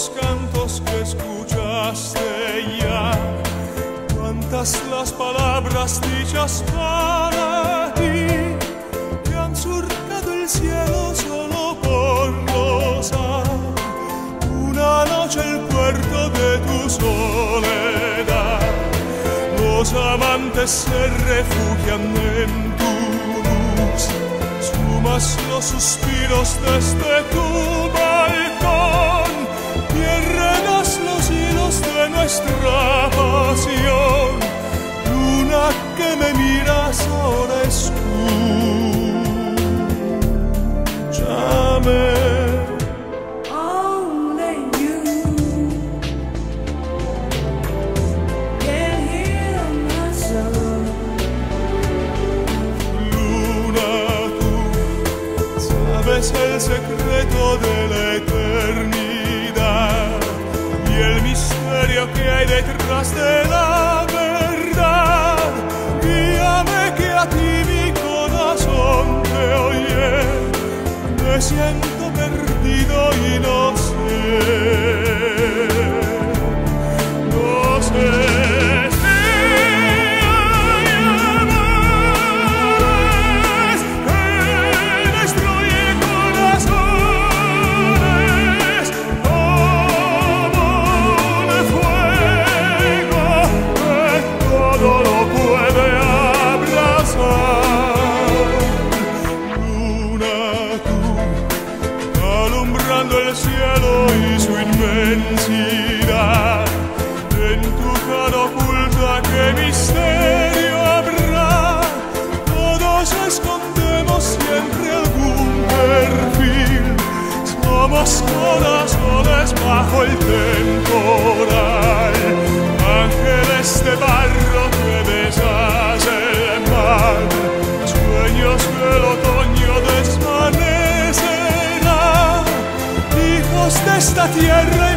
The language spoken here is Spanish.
los cantos que escuchaste ya, cuántas las palabras dichas para ti que han surcado el cielo solo por rozar una noche el puerto de tu soledad. Los amantes se refugian en tu luz, sumas los suspiros desde tu balcón nuestra pasión. Luna que me miras ahora escúchame. Luna, tú sabes el secreto de la detrás de la verdad. Guíame que a ti mi corazón te oye, me siento perdido y no sé, el cielo y su inmensidad. En tu cara oculta, qué misterio habrá. Todos escondemos siempre algún perfil. Somos corazones bajo el temporal. Ángeles de barro esta tierra